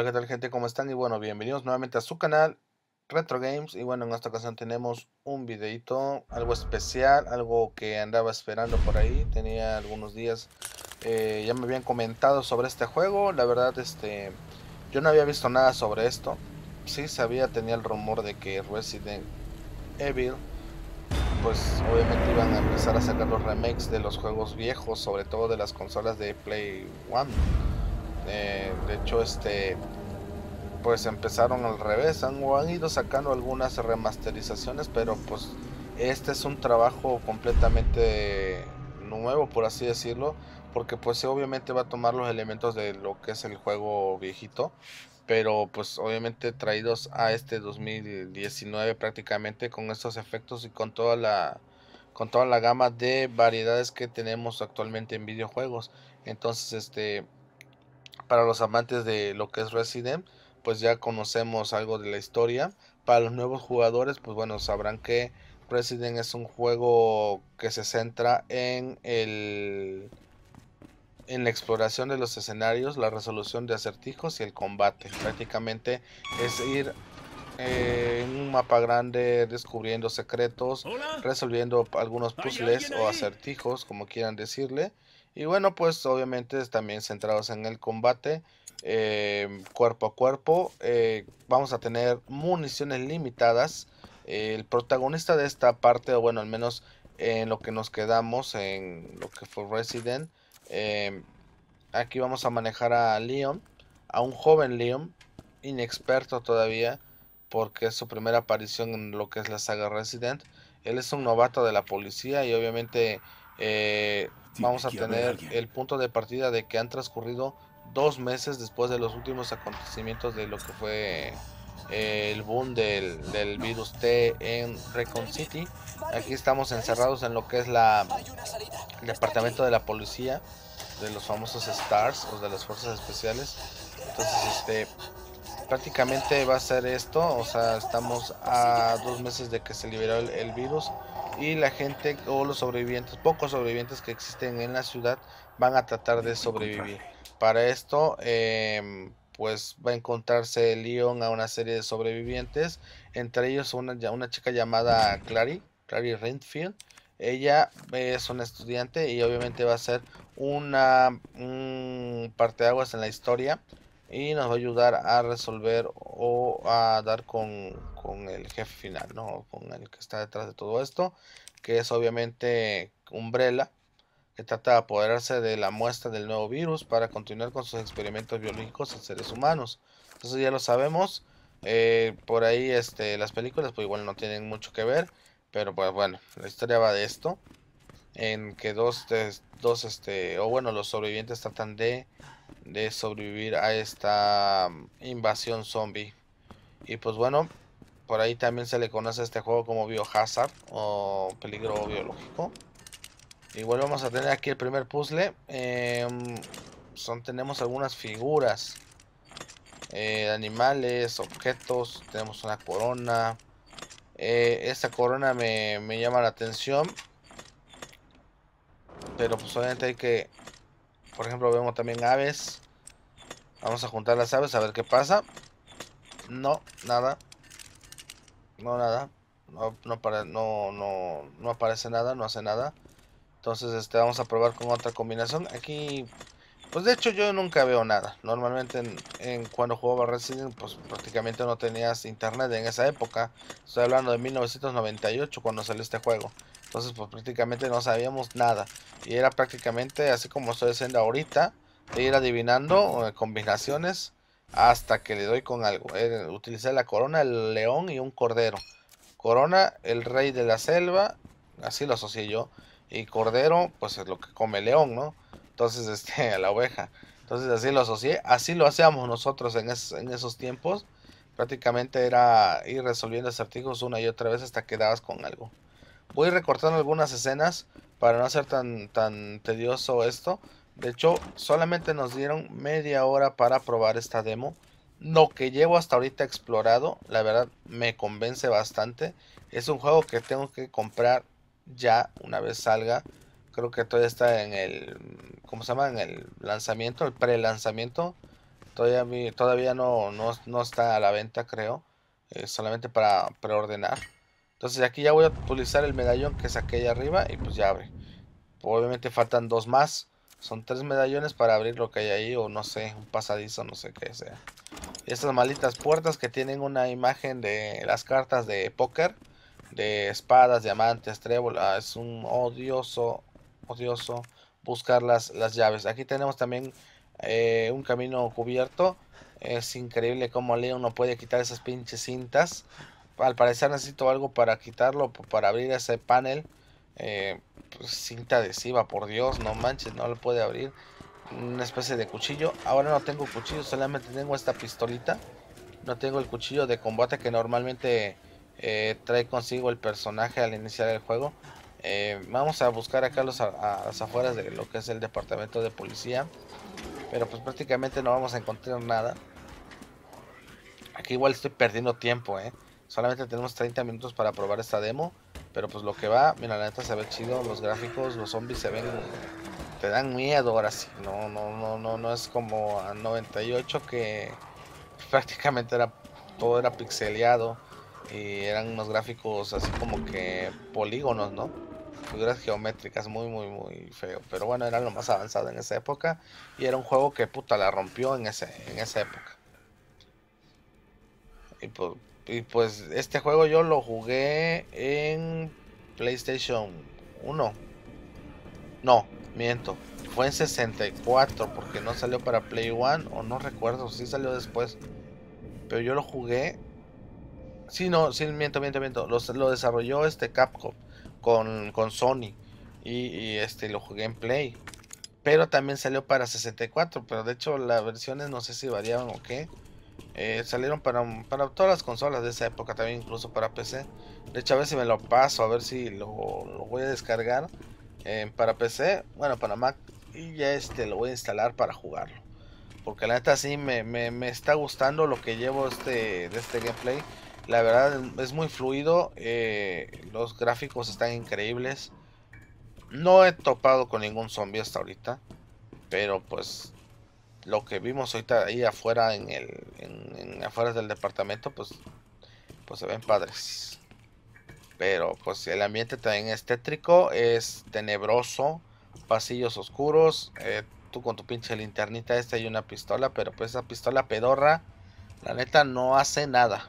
Hola, ¿qué tal gente? ¿Cómo están? Y bueno, bienvenidos nuevamente a su canal Retro Games. Y bueno, en esta ocasión tenemos un videito, algo especial, algo que andaba esperando por ahí. Tenía algunos días, eh, ya me habían comentado sobre este juego. La verdad, este, yo no había visto nada sobre esto. Sí sabía, tenía el rumor de que Resident Evil, pues obviamente iban a empezar a sacar los remakes de los juegos viejos, sobre todo de las consolas de Play One eh, de hecho, este pues empezaron al revés, han, han ido sacando algunas remasterizaciones, pero pues este es un trabajo completamente nuevo, por así decirlo, porque pues obviamente va a tomar los elementos de lo que es el juego viejito, pero pues obviamente traídos a este 2019 prácticamente con estos efectos y con toda la con toda la gama de variedades que tenemos actualmente en videojuegos. Entonces, este para los amantes de lo que es Resident, pues ya conocemos algo de la historia. Para los nuevos jugadores, pues bueno, sabrán que Resident es un juego que se centra en el en la exploración de los escenarios, la resolución de acertijos y el combate. Prácticamente es ir eh, en un mapa grande descubriendo secretos, resolviendo algunos puzzles o acertijos, como quieran decirle. Y bueno, pues obviamente también centrados en el combate eh, cuerpo a cuerpo. Eh, vamos a tener municiones limitadas. el protagonista de esta parte, o bueno, al menos en lo que nos quedamos, en lo que fue Resident, eh, aquí vamos a manejar a Leon, a un joven Leon, inexperto todavía, porque es su primera aparición en lo que es la saga Resident. Él es un novato de la policía y obviamente vamos a tener el punto de partida de que han transcurrido dos meses después de los últimos acontecimientos de lo que fue eh, el boom del, virus T en Recon City. Aquí estamos encerrados en lo que es la el departamento de la policía de los famosos STARS o de las fuerzas especiales. Entonces, este prácticamente va a ser esto, o sea, estamos a dos meses de que se liberó el virus y la gente o los sobrevivientes, pocos sobrevivientes que existen en la ciudad van a tratar de sobrevivir. Para esto, em, pues va a encontrarse Leon a una serie de sobrevivientes, entre ellos una, una chica llamada Clary, Clary Renfield. Ella es una estudiante y obviamente va a ser una un parteaguas en la historia y nos va a ayudar a resolver o a dar con, el jefe final, ¿no? Con el que está detrás de todo esto, que es obviamente Umbrella, que trata de apoderarse de la muestra del nuevo virus para continuar con sus experimentos biológicos en seres humanos. Entonces ya lo sabemos. Eh, por ahí este, las películas pues igual no tienen mucho que ver, pero pues bueno, la historia va de esto, en que dos, dos este, o bueno, los sobrevivientes tratan de de sobrevivir a esta mm, invasión zombie. Y pues bueno, por ahí también se le conoce a este juego como Biohazard o peligro biológico. Igual vamos a tener aquí el primer puzzle. Em, son, tenemos algunas figuras. Eh, animales, objetos. Tenemos una corona. Eh, esta corona me, me llama la atención. Pero pues obviamente hay que por ejemplo, vemos también aves. Vamos a juntar las aves a ver qué pasa. No, nada. No, nada. No, no, para, no, no, no aparece nada, no hace nada. Entonces, este, vamos a probar con otra combinación. Aquí, pues de hecho yo nunca veo nada. Normalmente en, cuando jugaba Resident, pues prácticamente no tenías internet en esa época. Estoy hablando de 1998 cuando salió este juego. Entonces, pues prácticamente no sabíamos nada. Y era prácticamente así como estoy haciendo ahorita, de ir adivinando eh, combinaciones hasta que le doy con algo. Eh, utilicé la corona, el león y un cordero. Corona, el rey de la selva, así lo asocié yo. Y cordero, pues es lo que come león, ¿no? Entonces, este, la oveja. Entonces así lo asocié. Así lo hacíamos nosotros en, en esos tiempos. Prácticamente era ir resolviendo acertijos una y otra vez hasta que dabas con algo. Voy recortando algunas escenas para no hacer tan, tan tedioso esto. De hecho, solamente nos dieron media hora para probar esta demo. Lo que llevo hasta ahorita explorado, la verdad me convence bastante. Es un juego que tengo que comprar ya una vez salga. Creo que todavía está en el, ¿cómo se llama? En el lanzamiento, el pre-lanzamiento. Todavía, todavía no, no, está a la venta, creo. solamente para preordenar. Entonces aquí ya voy a utilizar el medallón que saqué ahí arriba y pues ya abre. Obviamente faltan dos más. Son tres medallones para abrir lo que hay ahí o no sé, un pasadizo, no sé qué sea. Y estas malitas puertas que tienen una imagen de las cartas de póker. De espadas, diamantes, trébol. Ah, es un odioso, odioso buscar las, las llaves. Aquí tenemos también eh, un camino cubierto. Es increíble cómo Leon no puede quitar esas pinches cintas. Al parecer necesito algo para quitarlo, para abrir ese panel. Eh, pues, cinta adhesiva, por Dios, no manches, no lo puede abrir. Una especie de cuchillo. Ahora no tengo cuchillo, solamente tengo esta pistolita. No tengo el cuchillo de combate que normalmente eh, trae consigo el personaje al iniciar el juego. Eh, vamos a buscar acá los, a, las afueras de lo que es el departamento de policía. Pero pues prácticamente no vamos a encontrar nada. Aquí igual estoy perdiendo tiempo, ¿eh? Solamente tenemos 30 minutos para probar esta demo. Pero pues lo que va, mira, la neta se ve chido. Los gráficos, los zombies se ven... Te dan miedo ahora sí. No, no, no, no, no es como a 98 que prácticamente era todo era pixeleado. Y eran unos gráficos así como que polígonos, ¿no? figuras geométricas, muy, muy, muy feo. Pero bueno, era lo más avanzado en esa época. Y era un juego que puta la rompió en, ese, en esa época. Y pues, y pues este juego yo lo jugué en PlayStation 1. No, miento. Fue en 64 porque no salió para Play 1 o no recuerdo si salió después. Pero yo lo jugué. Sí, no, sí, miento, miento, miento. Lo, lo desarrolló este Capcom con, con Sony. Y, este lo jugué en Play. Pero también salió para 64. Pero de hecho las versiones no sé si variaban o qué. Eh, salieron para, para todas las consolas de esa época, también incluso para PC. De hecho, a ver si me lo paso, a ver si lo, voy a descargar eh, para PC, bueno, para Mac. Y ya este lo voy a instalar para jugarlo. Porque la neta sí me, me, está gustando lo que llevo este, de este gameplay. La verdad es muy fluido. Eh, los gráficos están increíbles. No he topado con ningún zombie hasta ahorita. Pero pues lo que vimos ahorita ahí afuera en el en, afuera del departamento pues pues se ven padres. Pero pues el ambiente también es tétrico es tenebroso pasillos oscuros eh, tú con tu pinche linternita esta y una pistola pero pues esa pistola pedorra la neta no hace nada.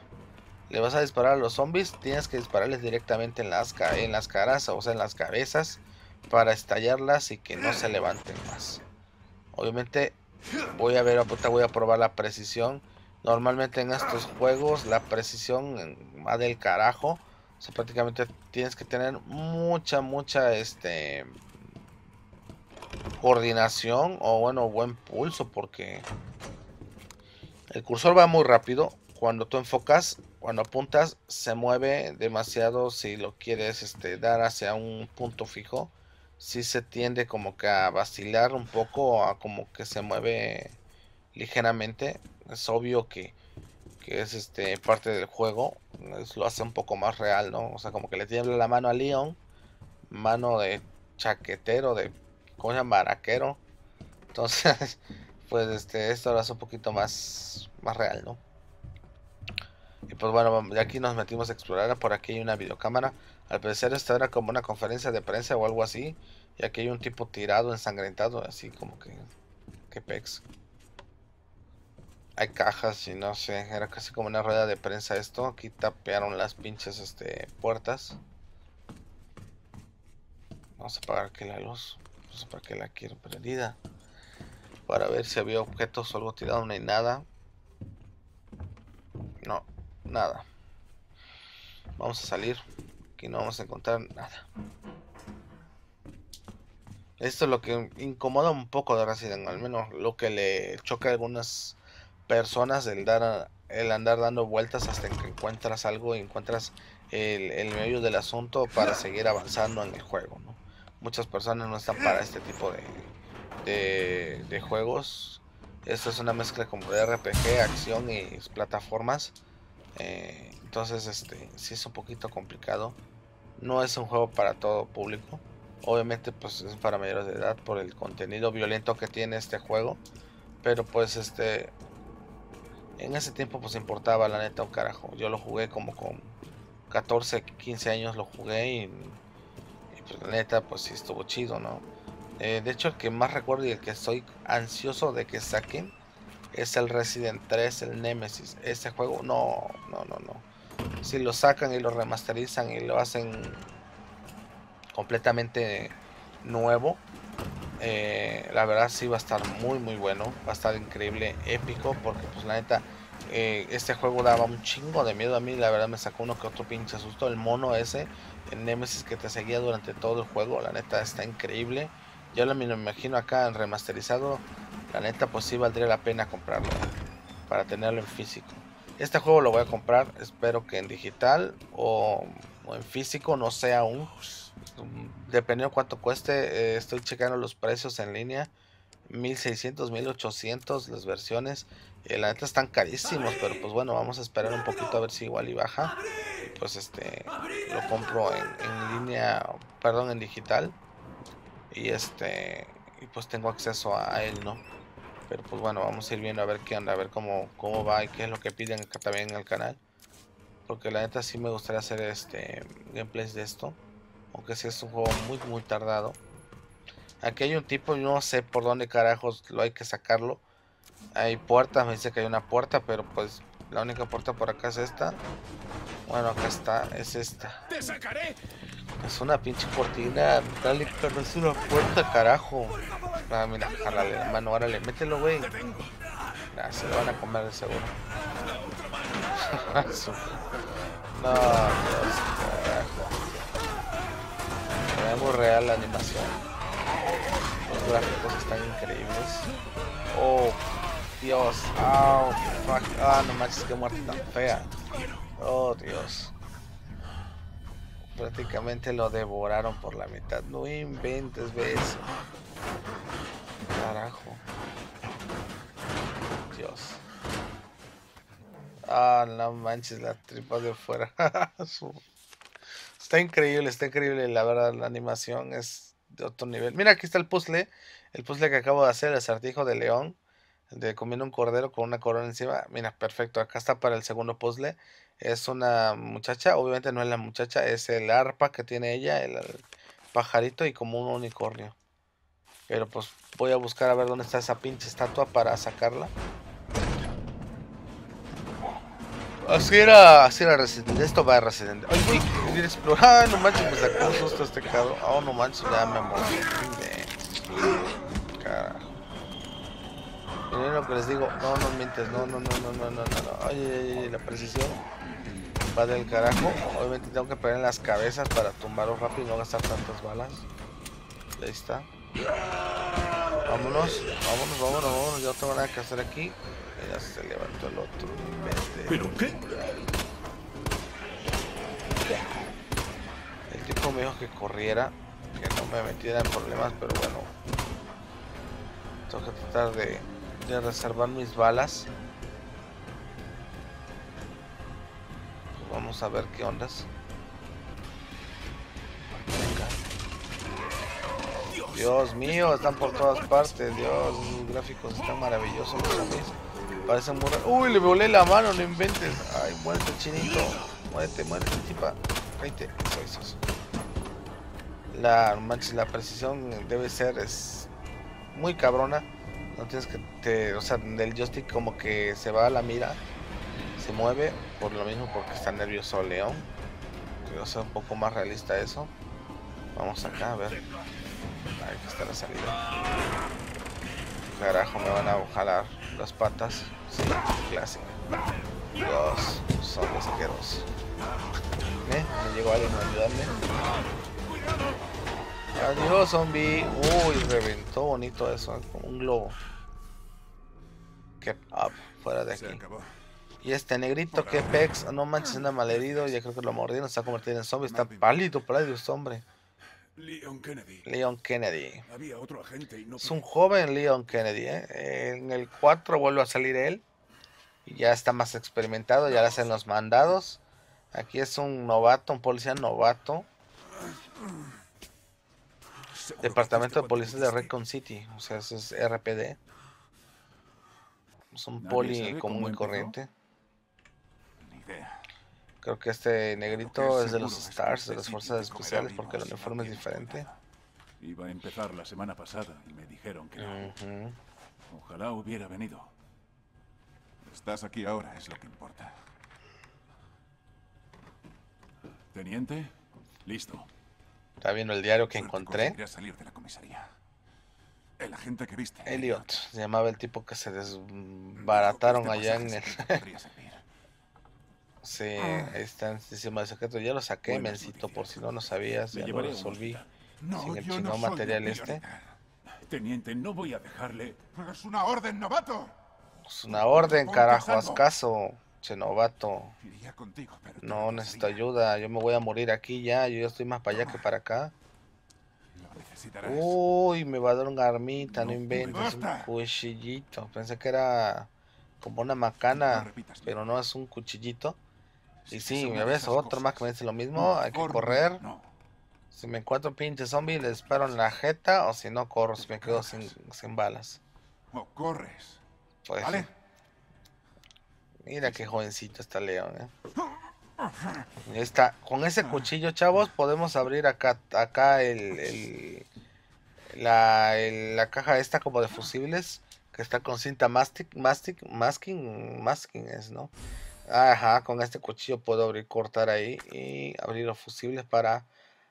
Le vas a disparar a los zombies tienes que dispararles directamente en las, en las caras o sea en las cabezas para estallarlas y que no se levanten más. Obviamente Voy a ver, voy a probar la precisión. Normalmente en estos juegos la precisión va del carajo. O sea, prácticamente tienes que tener mucha, mucha, este... Coordinación o bueno, buen pulso porque el cursor va muy rápido. Cuando tú enfocas, cuando apuntas, se mueve demasiado si lo quieres este, dar hacia un punto fijo si se tiende como que a vacilar un poco, a como que se mueve ligeramente. Es obvio que, es este parte del juego, lo hace un poco más real, ¿no? O sea, como que le tiembla la mano a Leon, mano de chaquetero, de ¿cómo se llama? Maraquero. Entonces, pues este, esto lo hace un poquito más, más real, ¿no? Y pues bueno, de aquí nos metimos a explorar. Por aquí hay una videocámara. Al parecer esto era como una conferencia de prensa o algo así. Y aquí hay un tipo tirado, ensangrentado, así como que... Que pex. Hay cajas y no sé, era casi como una rueda de prensa esto. Aquí tapearon las pinches este, puertas. Vamos a apagar aquí la luz. No sé para qué la quiero prendida. Para ver si había objetos o algo tirado. No hay nada. Nada. Vamos a salir y no vamos a encontrar nada. Esto es lo que incomoda un poco de Resident, al menos lo que le choca a algunas personas el dar el andar dando vueltas hasta que encuentras algo y encuentras el, medio del asunto para seguir avanzando en el juego. Muchas personas no están para este tipo de, de, juegos. Esto es una mezcla como de RPG, acción y plataformas. Eh, entonces, este, sí es un poquito complicado. No es un juego para todo público. Obviamente pues es para mayores de edad por el contenido violento que tiene este juego. Pero pues este En ese tiempo pues importaba la neta un carajo. Yo lo jugué como con 14, 15 años lo jugué y, pues la neta pues sí estuvo chido, ¿no? Eh, de hecho el que más recuerdo y el que estoy ansioso de que saquen es el Resident 3, el Nemesis. Ese juego no, no, no, no. Si lo sacan y lo remasterizan y lo hacen completamente nuevo, eh, la verdad sí va a estar muy muy bueno, va a estar increíble, épico, porque pues la neta, eh, este juego daba un chingo de miedo a mí, la verdad me sacó uno que otro pinche susto, el mono ese, el Nemesis que te seguía durante todo el juego, la neta está increíble, yo lo me imagino acá en remasterizado, la neta pues sí valdría la pena comprarlo, para tenerlo en físico. Este juego lo voy a comprar, espero que en digital o, o en físico, no sé aún dependiendo cuánto cueste, eh, estoy checando los precios en línea. 1600, 1800 las versiones. Eh, la neta están carísimos, pero pues bueno, vamos a esperar un poquito a ver si igual y baja. pues este lo compro en, línea, perdón, en digital. Y este y pues tengo acceso a, él, ¿no? Pero pues bueno, vamos a ir viendo a ver qué onda, a ver cómo, cómo va y qué es lo que piden acá también en el canal. Porque la neta sí me gustaría hacer este gameplays de esto. Aunque si es un juego muy muy tardado. Aquí hay un tipo, no sé por dónde carajos lo hay que sacarlo. Hay puertas, me dice que hay una puerta, pero pues la única puerta por acá es esta. Bueno, acá está, es esta. Es una pinche cortina dale, pero es una puerta, carajo. Ah, mira, jalale la mano, órale, mételo, güey. Ah, se lo van a comer de seguro. no, Dios, carajo muy real la animación. Los gráficos están increíbles. Oh, Dios. Oh, fuck. Ah, no manches, que muerte tan fea. Oh, Dios. Prácticamente lo devoraron por la mitad. No inventes, ves. Carajo. Dios. Ah, no manches, la tripa de fuera. Está increíble, está increíble, la verdad, la animación es de otro nivel. Mira, aquí está el puzzle, el puzzle que acabo de hacer, el acertijo de león, de comiendo un cordero con una corona encima. Mira, perfecto, acá está para el segundo puzzle. Es una muchacha, obviamente no es la muchacha, es el arpa que tiene ella, el, pajarito y como un unicornio. Pero pues voy a buscar a ver dónde está esa pinche estatua para sacarla. Así era, así era Resident Esto va a Resident Ay, güey, ir explorar. no manches, me sacó un susto este cabrón. Oh, no manches, ya me morí. Carajo. Miren lo que les digo. No, no mientes. No, no, no, no, no, no, no. Oye, oye, la precisión va del carajo. Obviamente tengo que poner las cabezas para tumbarlo rápido y no gastar tantas balas. Ahí está. Vámonos, vámonos, vámonos, vámonos. Ya tengo nada que hacer aquí. Ya se levantó el otro. ¿Pero qué? El tipo me dijo que corriera, que no me metiera en problemas, pero bueno. Tengo que tratar de, de reservar mis balas. Pues vamos a ver qué ondas. Dios mío, están por todas partes. Dios, los gráficos están maravillosos los zombies. Parecen muy Uy, le volé la mano, no inventes. Ay, muérete, chinito. Muérete, muérete, tipa. Cállate. Eso, eso, La, manches, la precisión debe ser es muy cabrona. No tienes que te, o sea, del joystick como que se va a la mira, se mueve por lo mismo porque está nervioso León. Quiero ser un poco más realista eso. Vamos acá a ver. Ahí está la salida. Carajo, me van a jalar las patas. Sí, clásico. Dios, son asquerosos. ¿Eh? Me llegó alguien a ayudarme. Adiós, zombie. Uy, reventó bonito eso, como un globo. Keep up, fuera de aquí. Y este negrito, que pex, no manches, anda malherido. Ya creo que lo mordieron, se ha convertido en zombie. Está pálido por ahí, Dios, hombre. Leon Kennedy. Leon Kennedy. Había otro agente y no es un joven Leon Kennedy. ¿eh? En el 4 vuelve a salir él. Y ya está más experimentado, ya le hacen los mandados. Aquí es un novato, un policía novato. Departamento de Policía de Recon City. O sea, eso es RPD. Es un poli común y corriente. Creo que este negrito es de los Stars, de las fuerzas especiales, porque el uniforme es diferente. Iba a empezar la semana pasada y me dijeron que no. Ojalá hubiera venido. Estás aquí ahora, es lo que importa. Teniente, listo. Está viendo el diario que encontré. salir de la comisaría. El agente que viste. Elliot, se llamaba el tipo que se desbarataron Este allá en el... Sí, ahí está encima del secreto. Ya lo saqué, Buenas mencito, por si no, no sabías. Ya lo resolví. No, Sin el yo no soy material este. Teniente, no voy a dejarle. Es una orden, novato. Es una orden, carajo, haz caso. Che novato. Contigo, pero No necesito ayuda. Yo me voy a morir aquí ya. Yo ya estoy más para allá que para acá. Lo. Uy, me va a dar un armita, no No, inventes. Un cuchillito. Pensé que era como una macana, pero no es un cuchillito. Y sí, me ves otro más que me dice lo mismo. No, Hay que corre, correr. No. Si me encuentro pinche zombie, le disparo en la jeta. O si no, corro. Si me quedo sin, sin balas. O corres. Pues, ¿Vale? Mira qué jovencito está León, eh. Está. Con ese cuchillo, chavos, podemos abrir acá, acá el, el- la, el- la caja esta como de fusibles que está con cinta mastic, mastic, masking, masking es, ¿no? Ajá, con este cuchillo puedo abrir, cortar ahí y abrir los fusibles para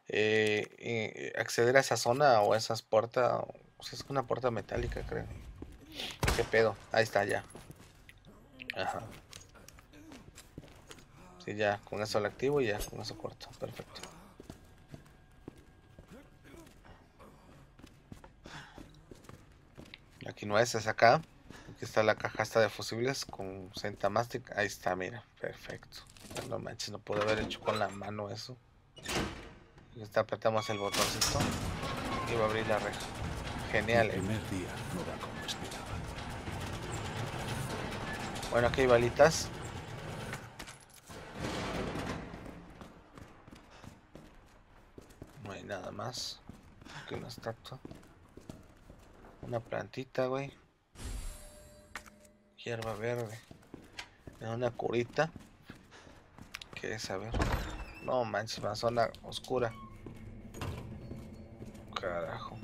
eh, y acceder a esa zona o a esas puertas. O sea, es una puerta metálica, creo. ¿Qué pedo? Ahí está ya. Ajá. Sí, ya, con eso lo activo y ya, con eso corto. Perfecto. Aquí no es, es acá. Aquí está la caja esta de fusibles con cinta mastic. Ahí está, mira. Perfecto. No manches, no puedo haber hecho con la mano eso. Y está, apretamos el botoncito y va a abrir la reja. Genial, El eh. primer día no va como esperaba. Bueno, aquí hay balitas. No hay nada más que una estatua. Una plantita, güey. Hierba verde. Es una curita. ¿Qué es? A ver. No manches, una zona oscura. Carajo.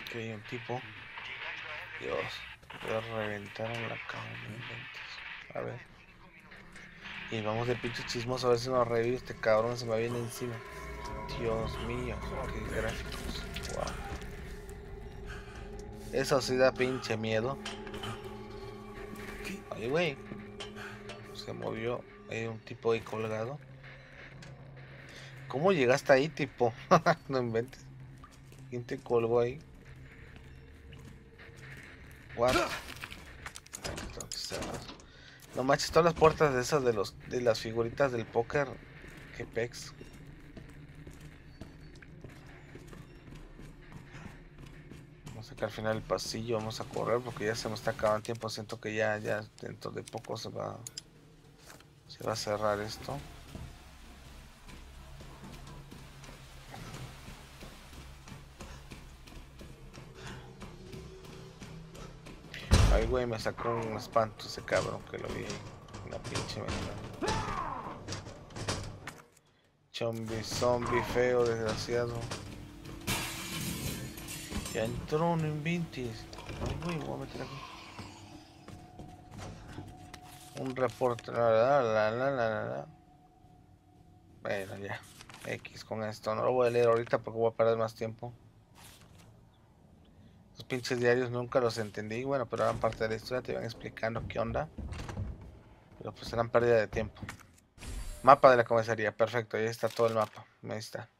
Aquí hay un tipo. Dios, le reventaron la cama. no inventes. A ver. Y vamos de pinche chismoso a ver si nos revive este cabrón. Se me viene encima. Dios mío, qué gráficos. Eso sí da pinche miedo. Ay, güey. Se movió. Hay un tipo ahí colgado. ¿Cómo llegaste ahí, tipo? no inventes. ¿Quién te colgó ahí? What? No manches, todas las puertas de esas de los de las figuritas del póker. Qué pex. Vamos a sacar al final el pasillo, vamos a correr porque ya se me está acabando el tiempo. Siento que ya, ya dentro de poco se va, se va a cerrar esto. Ay, güey, me sacó un espanto ese cabrón que lo vi ahí. Una pinche ventana. Zombie, zombie feo, desgraciado. Ya entró, no inventes. Me voy a meter aquí. Un reporte. La, la, la, la, la, la. Bueno, ya. X con esto. No lo voy a leer ahorita porque voy a perder más tiempo. Los pinches diarios nunca los entendí. Bueno, pero eran parte de la historia. Te iban explicando qué onda. Pero pues eran pérdida de tiempo. Mapa de la comisaría. Perfecto. Ahí está todo el mapa. Ahí está.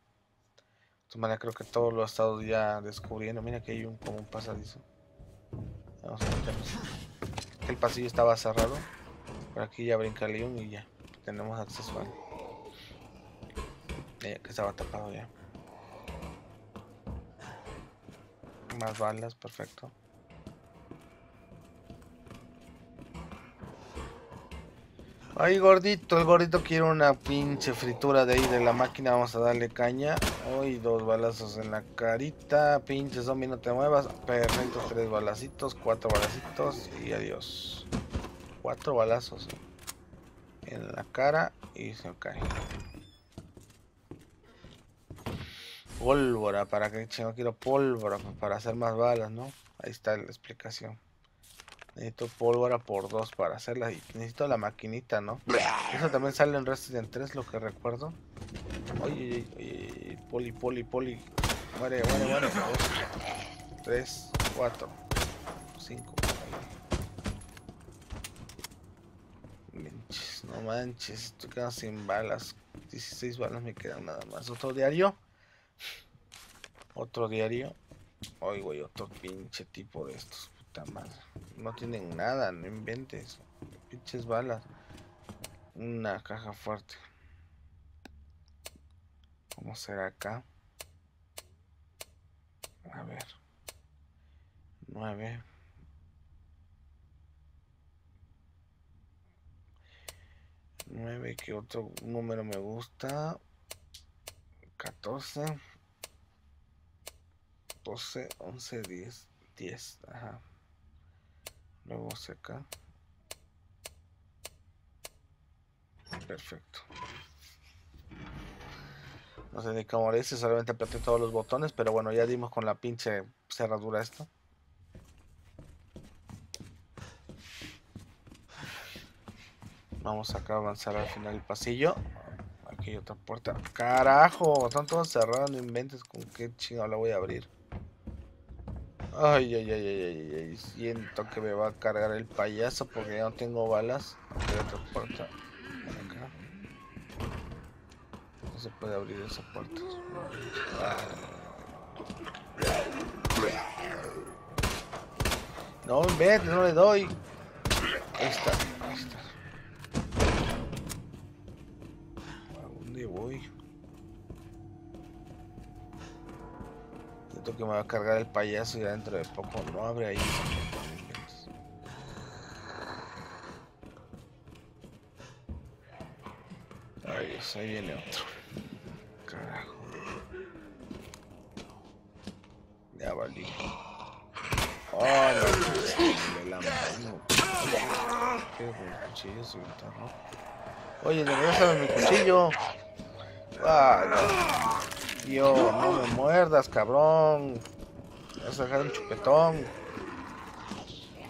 De todas maneras creo que todo lo he estado ya descubriendo. Mira que hay un como un pasadizo. Vamos a meternos. El pasillo estaba cerrado. Por aquí ya brinca Leon y ya. Tenemos acceso a él. Que estaba tapado ya. Más balas, perfecto. Ay, gordito, el gordito quiere una pinche fritura de ahí de la máquina. Vamos a darle caña. Uy, dos balazos en la carita. Pinche zombie, no te muevas. Perfecto, tres balacitos, cuatro balacitos y adiós. Cuatro balazos en la cara y se cae. Pólvora, ¿para que chingo quiero pólvora? Pues para hacer más balas, ¿no? Ahí está la explicación. Necesito pólvora por dos para hacerla. Y necesito la maquinita, ¿no? Eso también sale en Resident 3, lo que recuerdo. Oye, oye, oye, poli, poli, poli. Muere, muere, muere. Dos, tres, cuatro, cinco. Manches, no manches, estoy quedando sin balas. 16 balas me quedan nada más. Otro diario. Otro diario. Oye, güey, otro pinche tipo de estos. No tienen nada, no inventes. Pinches balas. Una caja fuerte. ¿Cómo será acá? A ver. Nueve. Nueve, que otro número me gusta? 14. 12, 11, 10, 10, ajá. Luego acá. Perfecto. No sé ni cómo dice, solamente apreté todos los botones, pero bueno, ya dimos con la pinche cerradura esto. Vamos acá a avanzar al final del pasillo. Aquí hay otra puerta. ¡Carajo! Están todos cerrados, no inventes con qué chingado la voy a abrir. Ay, ay, ay, ay, ay, siento que me va a cargar el payaso porque ya no tengo balas. Hay otra puerta. No se puede abrir esa puerta. No, vete, no le doy. Ahí está, ahí está. Que me va a cargar el payaso y dentro de poco no abre ahí. Ay, ahí viene otro. Carajo. Ya valí. Oh, no, de la mano. ¿Qué el cuchillo? Su ¿no? Oye, mi cuchillo. Ah, no. Tío, no me muerdas, cabrón. Vas a dejar un chupetón.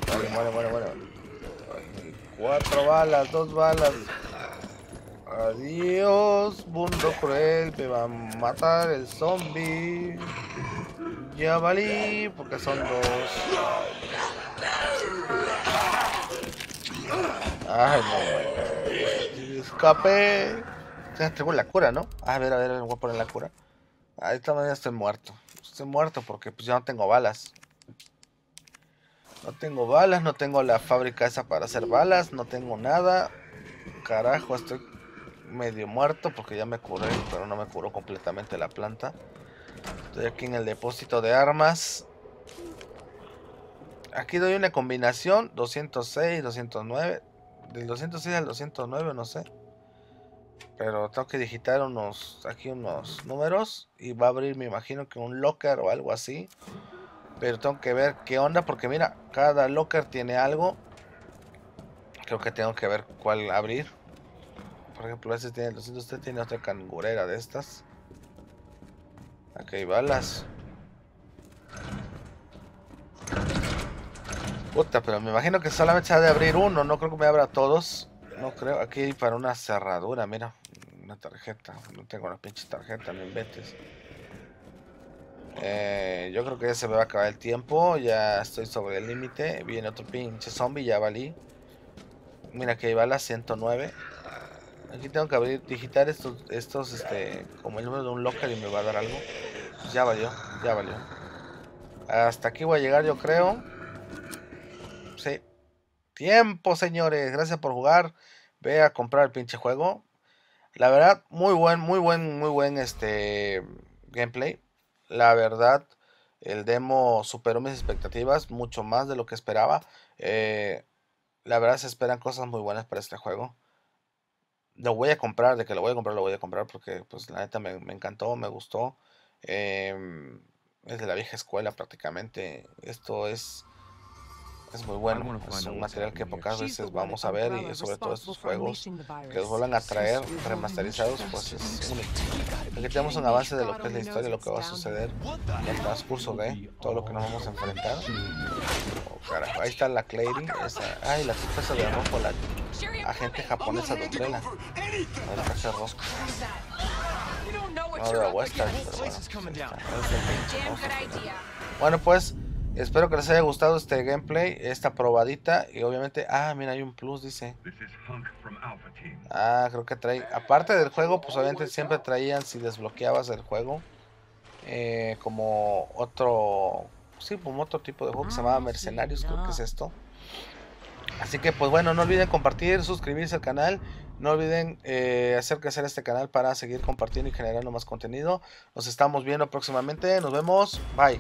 Vale, muere, muere, muere. Cuatro balas, dos balas. Adiós, mundo cruel. Me va a matar el zombie. Ya valí, porque son dos. Ay, no. Escapé. Tengo la cura, ¿no? A ver, a ver, voy a poner la cura. Ah, de esta manera estoy muerto. Estoy muerto porque pues ya no tengo balas. No tengo balas, no tengo la fábrica esa para hacer balas, no tengo nada. Carajo, estoy medio muerto porque ya me curé, pero no me curó completamente la planta. Estoy aquí en el depósito de armas. Aquí doy una combinación, 206, 209. Del 206 al 209, no sé. Pero tengo que digitar unos, aquí unos números y va a abrir, me imagino que un locker o algo así. Pero tengo que ver qué onda, porque mira, cada locker tiene algo. Creo que tengo que ver cuál abrir. Por ejemplo, este tiene el 200, este tiene otra cangurera de estas. Aquí hay balas. Puta, pero me imagino que solamente se ha de abrir uno, no creo que me abra todos. No creo, aquí hay para una cerradura, mira una tarjeta. No tengo una pinche tarjeta, no inventes. Eh, yo creo que ya se me va a acabar el tiempo. Ya estoy sobre el límite. Viene otro pinche zombie, ya valí. Mira que ahí la 109. Aquí tengo que abrir, digitar estos, estos, este, como el número de un local y me va a dar algo. Pues ya valió, ya valió. Hasta aquí voy a llegar, yo creo. Tiempo, señores. Gracias por jugar. Ve a comprar el pinche juego. La verdad, muy buen, muy buen, muy buen este gameplay. La verdad, el demo superó mis expectativas, mucho más de lo que esperaba. Eh, la verdad, se esperan cosas muy buenas para este juego. lo voy a comprar, de que lo voy a comprar, lo voy a comprar porque pues la neta me, encantó, me gustó. Em, es de la vieja escuela prácticamente. Esto es es muy bueno, es un material que pocas veces vamos a ver y sobre todo estos juegos que los vuelvan a traer remasterizados, pues es único. Aquí tenemos un avance de lo que es la historia, lo que va a suceder en el transcurso de todo lo que nos vamos a enfrentar. Oh, ahí está la Clary, esa, ay, la tipa esa de rojo, la agente japonesa de Umbrella, el traje rosco. No de Western, pero bueno, bueno pues Espero que les haya gustado este gameplay, esta probadita. Y obviamente, ah, mira, hay un plus, dice. Ah, creo que trae. Aparte del juego, pues obviamente siempre traían si desbloqueabas el juego. Eh, como otro. Sí, como otro tipo de juego que se llamaba Mercenarios, creo que es esto. Así que, pues bueno, no olviden compartir, suscribirse al canal. No olviden eh, hacer crecer este canal para seguir compartiendo y generando más contenido. Nos estamos viendo próximamente. Nos vemos. Bye.